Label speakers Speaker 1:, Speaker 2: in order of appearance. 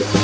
Speaker 1: Bye.